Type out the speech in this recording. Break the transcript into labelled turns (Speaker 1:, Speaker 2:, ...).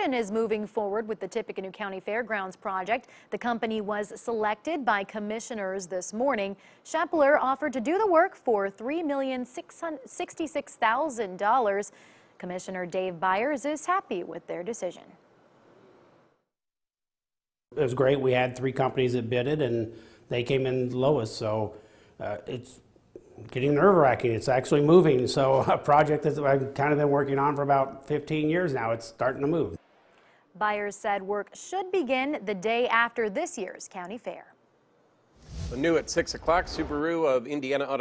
Speaker 1: is moving forward with the Tippecanoe County Fairgrounds project. The company was selected by commissioners this morning. Shepler offered to do the work for $3,066,000. Commissioner Dave Byers is happy with their decision.
Speaker 2: It was great. We had three companies that bidded, and they came in lowest. So uh, it's getting nerve wracking. It's actually moving. So a project that I've kind of been working on for about 15 years now, it's starting to move.
Speaker 1: Byers said work should begin the day after this year's county fair.
Speaker 3: New at 6 o'clock, Subaru of Indiana Auto.